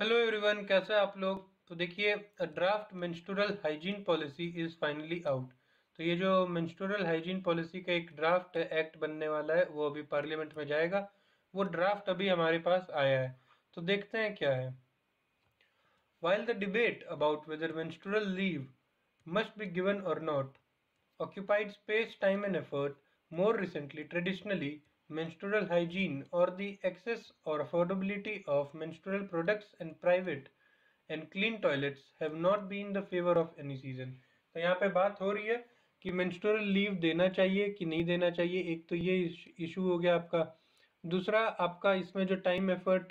Hello everyone कैसे हैं आप लोग? तो देखिए draft menstrual hygiene policy is finally out तो ये जो मेंस्ट्रुअल हाइजीन पॉलिसी का एक ड्राफ्ट एक्ट बनने वाला है वो अभी पार्लियामेंट में जाएगा। वो ड्राफ्ट अभी हमारे पास आया है। तो देखते हैं क्या है। While the debate about whether menstrual leave must be given और not occupied space, time and effort. More recently, traditionally, menstrual hygiene or the access or affordability of menstrual products and private and clean toilets have not been the favor of any season. तो यहाँ पे बात हो रही है कि menstrual leave देना चाहिए कि नहीं देना चाहिए? एक तो ये इशू हो गया आपका। दूसरा, आपका इसमें जो टाइम एफर्ट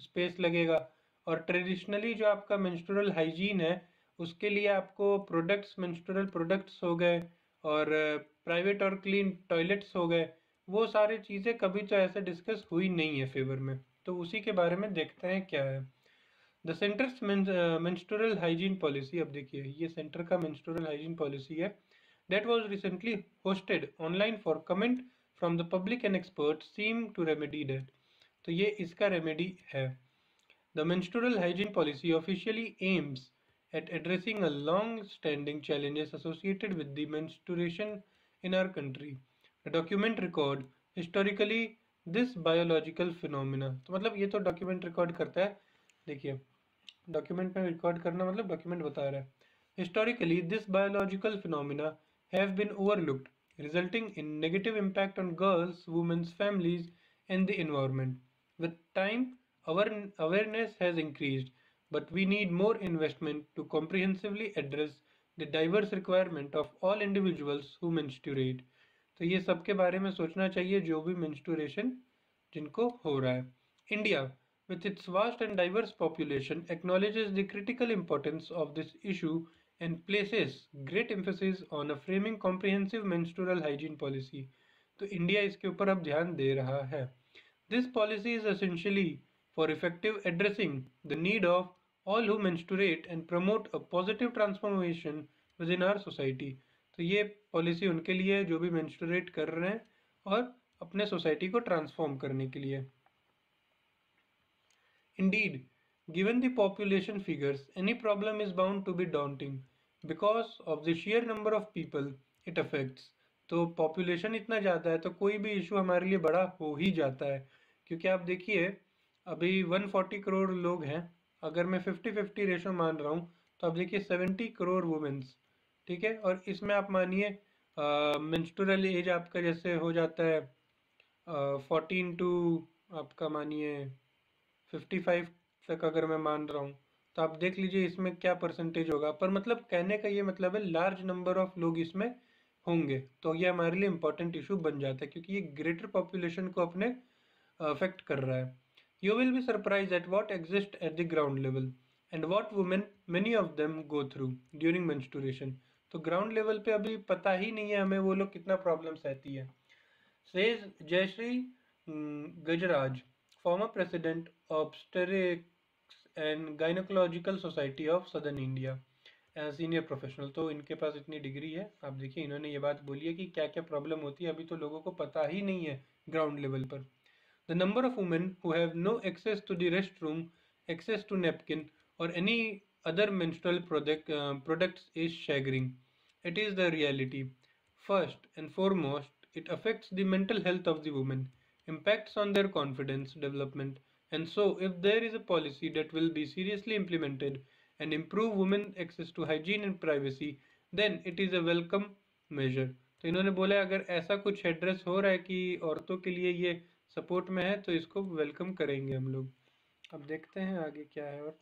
स्पेस लगेगा और ट्रेडिशनली जो आपका मेंस्ट्रुअल हाइजीन है, उसके लिए आपको प्रोडक्ट्स मेंस्ट्रुअल प्रोडक्ट्स हो गए और प्राइवेट और क्लीन टॉयलेट्स हो गए। वो सारी चीज़ें कभी तो ऐसे डिस्कस हुई नहीं है फेवर में। तो उसी के बारे में देखते हैं क्या है। The centre's menstrual hygiene policy अब देखिए, ये सेंटर का मेंस्ट्रुअल हाइजीन पॉलिसी है। That was recently hosted online for comment from the public and expert seem to remedy that तो ये इसका रेमेडी है। The menstrual hygiene policy officially aims at addressing a long standing challenges associated with the menstruation in our country document record historically this biological phenomena तो मतलब ये तो document record करता है। देखिए डॉक्यूमेंट में रिकॉर्ड करना मतलब डॉक्यूमेंट बता रहा है। Historically this biological phenomena have been overlooked resulting in negative impact on girls women's families and the environment with time our awareness has increase but we need more investment to comprehensively address the diverse requirement of all individuals who तो ये सब के बारे में सोचना चाहिए जो भी मिंस्टोरेशन जिनको हो रहा है। India with its vast and diverse population acknowledge the critical importance of this issue and places great emphasis on a framing comprehensive menstrual hygiene policy तो इंडिया इसके ऊपर अब ध्यान दे रहा है। This policy is essentially for effective addressing the need of all who menstruate and promote a positive transformation within our society तो ये पॉलिसी उनके लिए है जो भी menstruate कर रहे हैं और अपने सोसाइटी को ट्रांसफॉर्म करने के लिए। Indeed, given the population figures any problem is bound to be daunting because of the sheer number of people it affects. तो पॉपुलेशन इतना ज़्यादा है तो कोई भी इशू हमारे लिए बड़ा हो ही जाता है। क्योंकि आप देखिए अभी 140 करोड़ लोग हैं। अगर मैं 50 50 रेशो मान रहा हूँ तो आप देखिए 70 करोड़ वुमेंस ठीक है? और इसमें आप मानिए मेंस्ट्रुअल एज आपका जैसे हो जाता है फोर्टीन टू आपका मानिए फिफ्टी फाइव तक अगर मैं मान रहा हूँ तो आप देख लीजिए इसमें क्या परसेंटेज होगा। पर मतलब कहने का ये मतलब है लार्ज नंबर ऑफ़ लोग इसमें होंगे तो ये हमारे लिए इंपॉर्टेंट इशू बन जाता है, क्योंकि ये ग्रेटर पॉपुलेशन को अपने अफेक्ट कर रहा है। You will be surprise at what exist at the ground level and what women many of them go through during menstruation तो ग्राउंड लेवल पे अभी पता ही नहीं है हमें वो लोग कितना प्रॉब्लम सहती है। Says Jayashree Gajraj former former president obstetrics and gynecological society of southern india senior professional तो इनके पास इतनी डिग्री है। आप देखिए इन्होंने ये बात बोली है कि क्या क्या प्रॉब्लम होती है अभी तो लोगों को पता ही नहीं है ग्राउंड लेवल पर। The number of women who have no access to the rest room access to napkin और any other product, uh, products is staggering. It is the reality. First and foremost, it affects the mental health of the woman impacts on their confidence development and so if there is a policy that will be seriously implemented and improve women access to hygiene and privacy then it is a welcome measure तो इन्होंने बोला अगर ऐसा कुछ address हो रहा है कि औरतों के लिए ये सपोर्ट में है तो इसको वेलकम करेंगे हम लोग अब देखते हैं आगे क्या है और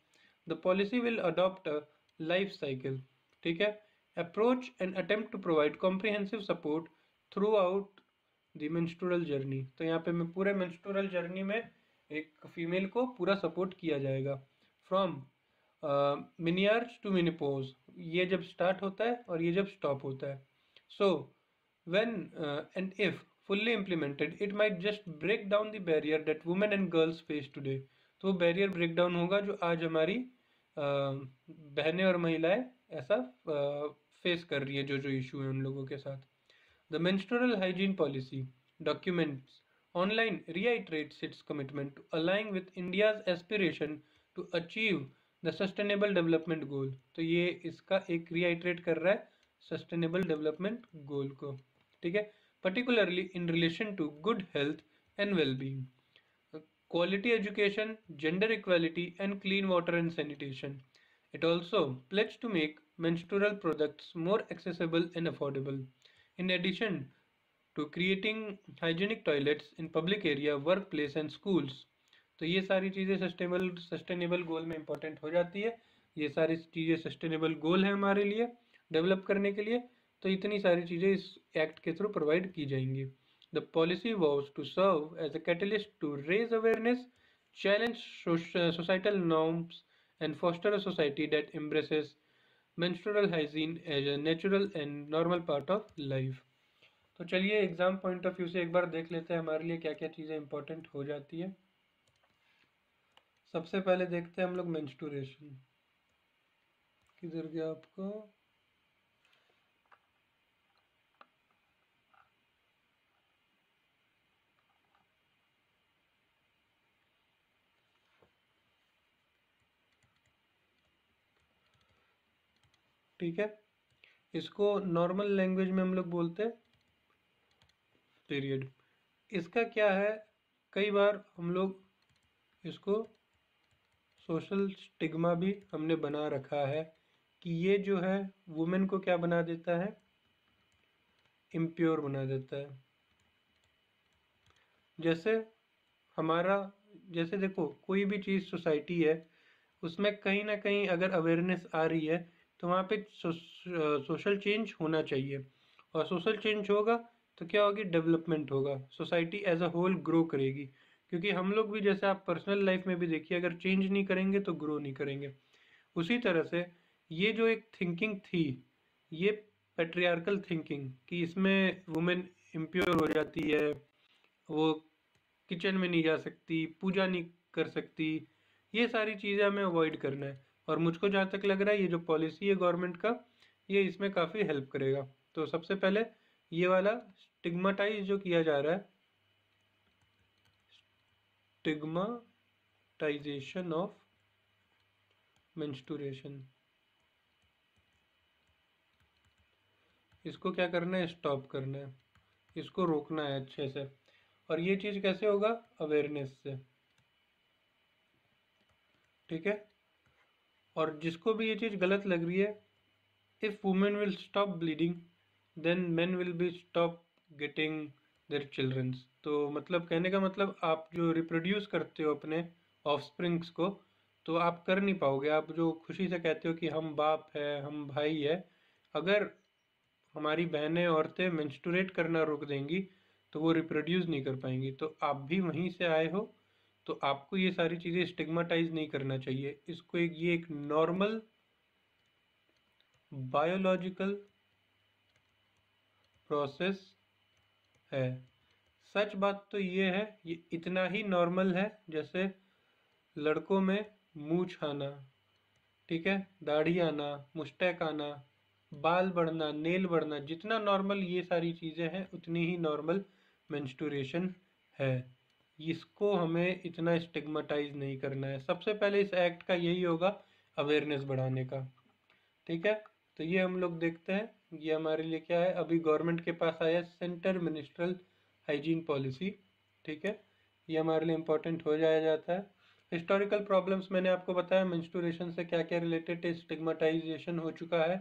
the policy will adopt a life cycle ठीक है and attempt to provide comprehensive support throughout the menstrual journey तो यहाँ पे मैं पूरे मेंस्ट्रुअल जर्नी में एक फीमेल को पूरा सपोर्ट किया जाएगा। फ्रॉम मिनियर्स टू मिनिपोज ये जब स्टार्ट होता है और ये जब स्टॉप होता है। So when and if fully implemented it might just break down the barrier that women and girls face today तो वो बैरियर ब्रेक डाउन होगा जो आज हमारी uh, बहनें और महिलाएँ ऐसा फेस कर रही है जो जो इशू है उन लोगों के साथ। The menstrual hygiene policy documents online reiterate its commitment to align with India's aspiration to achieve the sustainable development goal तो ये इसका एक रियाइट्रेट कर रहा है सस्टेनेबल डेवलपमेंट गोल को। ठीक है? Particularly in relation to good health and wellbeing quality education gender equality and clean water and sanitation It also pledged to make menstrual products more accessible and affordable. In addition to creating hygienic toilets in public area, workplace and schools. तो ये सारी चीज़ें sustainable sustainable गोल में important हो जाती है ये सारी चीज़ें सस्टेनेबल गोल है हमारे लिए डेवलप करने के लिए तो इतनी सारी चीज़ें इस एक्ट के थ्रू प्रोवाइड की जाएंगी the policy was to serve as a catalyst to raise awareness challenge societal norms and foster a society that embraces menstrual hygiene as a natural and normal part of life. तो चलिए exam point of view से एक बार देख लेते हैं हमारे लिए क्या क्या चीज़ें इंपॉर्टेंट हो जाती है। सबसे पहले देखते हैं हम लोग मेंस्टुरेशन किधर गया आपको? ठीक है? इसको नॉर्मल लैंग्वेज में हम लोग बोलते हैं पीरियड इसका क्या है? कई बार हम लोग इसको सोशल स्टिग्मा भी हमने बना रखा है कि ये जो है वुमेन को क्या बना देता है? इम्प्योर बना देता है। जैसे हमारा, जैसे देखो, कोई भी चीज़ सोसाइटी है, उसमें कहीं ना कहीं अगर अवेयरनेस आ रही है तो वहाँ पे सोशल चेंज होना चाहिए। और सोशल चेंज होगा तो क्या होगी? डेवलपमेंट होगा। Society as a whole grow करेगी। क्योंकि हम लोग भी जैसे आप पर्सनल लाइफ में भी देखिए, अगर चेंज नहीं करेंगे तो ग्रो नहीं करेंगे। उसी तरह से ये जो एक थिंकिंग थी, ये पेट्रियार्कल थिंकिंग कि इसमें वुमेन इम्प्योर हो जाती है, वो किचन में नहीं जा सकती, पूजा नहीं कर सकती, ये सारी चीज़ें हमें अवॉइड करना है। और मुझको जहाँ तक लग रहा है, ये जो पॉलिसी है गवर्नमेंट का, ये इसमें काफ़ी हेल्प करेगा। तो सबसे पहले ये वाला स्टिग्माटाइज जो किया जा रहा है स्टिग्माटाइजेशन ऑफ़ मेंस्टुरेशन इसको क्या करना है? स्टॉप करना है। इसको रोकना है अच्छे से। और ये चीज़ कैसे होगा? अवेयरनेस से। ठीक है? और जिसको भी ये चीज़ गलत लग रही है if women will stop bleeding then man will be stop getting their children's तो मतलब कहने का मतलब आप जो रिप्रोड्यूस करते हो अपने ऑफ़ को तो आप कर नहीं पाओगे। आप जो खुशी से कहते हो कि हम बाप है, हम भाई है, अगर हमारी बहनें औरतें मेंस्टुरेट करना रोक देंगी तो वो रिप्रोड्यूस नहीं कर पाएँगी। तो आप भी वहीं से आए हो तो आपको ये सारी चीज़ें स्टिग्माटाइज नहीं करना चाहिए। इसको एक, ये एक नॉर्मल बायोलॉजिकल प्रोसेस है। सच बात तो ये है, ये इतना ही नॉर्मल है, जैसे लड़कों में मुँह छाना ठीक है? दाढ़ी आना मुस्टैक आना, बाल बढ़ना नेल बढ़ना, जितना नॉर्मल ये सारी चीज़ें हैं, उतनी ही नॉर्मल मेंस्टुरेशन है। इसको हमें इतना स्टिग्माटाइज नहीं करना है। सबसे पहले इस एक्ट का यही होगा अवेयरनेस बढ़ाने का। ठीक है? तो ये हम लोग देखते हैं, ये हमारे लिए क्या है? अभी गवर्नमेंट के पास आया सेंटर मिनिस्ट्रल हाइजीन पॉलिसी ठीक है? ये हमारे लिए इम्पोर्टेंट हो जाया जाता है। हिस्टोरिकल प्रॉब्लम्स मैंने आपको बताया मेंस्टुरेशन से क्या क्या रिलेटेड स्टिग्माटाइजेशन हो चुका है।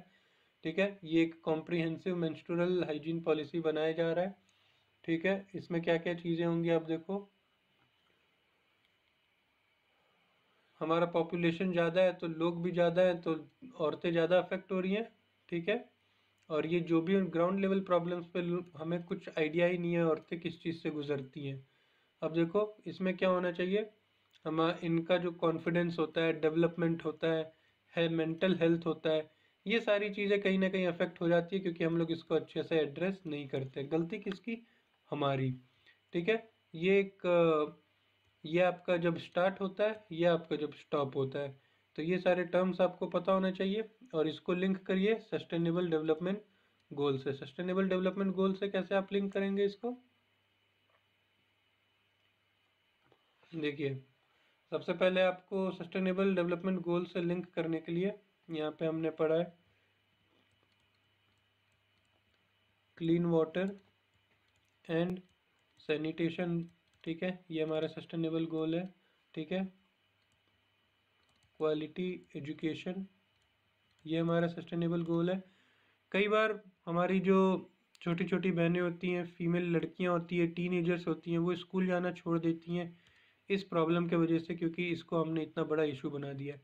ठीक है? ये एक कॉम्प्रीहेंसिव मेंस्टुरल हाइजीन पॉलिसी बनाया जा रहा है। ठीक है? इसमें क्या क्या चीज़ें होंगी आप देखो। हमारा पॉपुलेशन ज़्यादा है तो लोग भी ज़्यादा हैं तो औरतें ज़्यादा अफेक्ट हो रही हैं, ठीक है? और ये जो भी ग्राउंड लेवल प्रॉब्लम्स पे हमें कुछ आइडिया ही नहीं है औरतें किस चीज़ से गुजरती हैं। अब देखो, इसमें क्या होना चाहिए? हम, इनका जो कॉन्फिडेंस होता है डेवलपमेंट होता है है मेंटल हेल्थ होता है, ये सारी चीज़ें कहीं ना कहीं अफेक्ट हो जाती है, क्योंकि हम लोग इसको अच्छे से एड्रेस नहीं करते। गलती किसकी? हमारी, ठीक है? ये एक ये आपका जब स्टार्ट होता है, ये आपका जब स्टॉप होता है। तो ये सारे टर्म्स आपको पता होना चाहिए और इसको लिंक करिए सस्टेनेबल डेवलपमेंट गोल से। सस्टेनेबल डेवलपमेंट गोल से कैसे आप लिंक करेंगे इसको? देखिए, सबसे पहले आपको सस्टेनेबल डेवलपमेंट गोल से लिंक करने के लिए यहाँ पे हमने पढ़ा है क्लीन वाटर एंड सैनिटेशन ठीक है? ये हमारा सस्टेनेबल गोल है, ठीक है? क्वालिटी एजुकेशन ये हमारा सस्टेनेबल गोल है। कई बार हमारी जो छोटी छोटी बहनें होती हैं फीमेल लड़कियाँ होती हैं टीनेजर्स होती हैं, वो स्कूल जाना छोड़ देती हैं इस प्रॉब्लम के वजह से क्योंकि इसको हमने इतना बड़ा इशू बना दिया।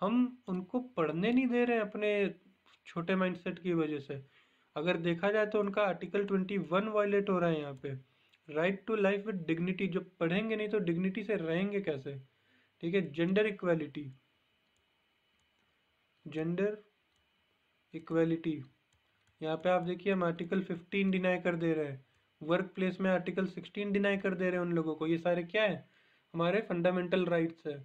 हम उनको पढ़ने नहीं दे रहे हैं अपने छोटे माइंडसेट की वजह से। अगर देखा जाए तो उनका आर्टिकल ट्वेंटी वन वायलेट हो रहा है यहाँ पे। Right to life with dignity जब पढ़ेंगे नहीं तो डिग्निटी से रहेंगे कैसे? ठीक है जेंडर इक्वालिटी जेंडर इक्वालिटी यहाँ पे आप देखिए, हम आर्टिकल 15 डिनाई कर दे रहे हैं। वर्क प्लेस में आर्टिकल 16 डिनाई कर दे रहे हैं उन लोगों को। ये सारे क्या है? हमारे फंडामेंटल राइट्स है।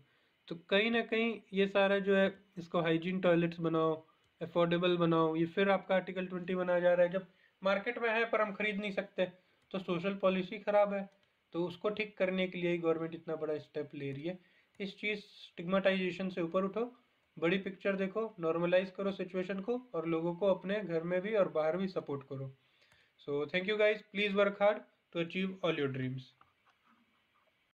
तो कहीं ना कहीं ये सारा जो है, इसको हाइजीन टॉयलेट्स बनाओ अफोर्डेबल बनाओ। ये फिर आपका आर्टिकल ट्वेंटी बना जा रहा है। जब मार्केट में है, पर हम खरीद नहीं सकते। तो सोशल पॉलिसी ख़राब है। तो उसको ठीक करने के लिए ही गवर्नमेंट इतना बड़ा स्टेप ले रही है। इस चीज़ स्टिग्माटाइजेशन से ऊपर उठो। बड़ी पिक्चर देखो नॉर्मलाइज करो सिचुएशन को और लोगों को अपने घर में भी और बाहर भी सपोर्ट करो। So thank you guys please work hard to achieve all your dreams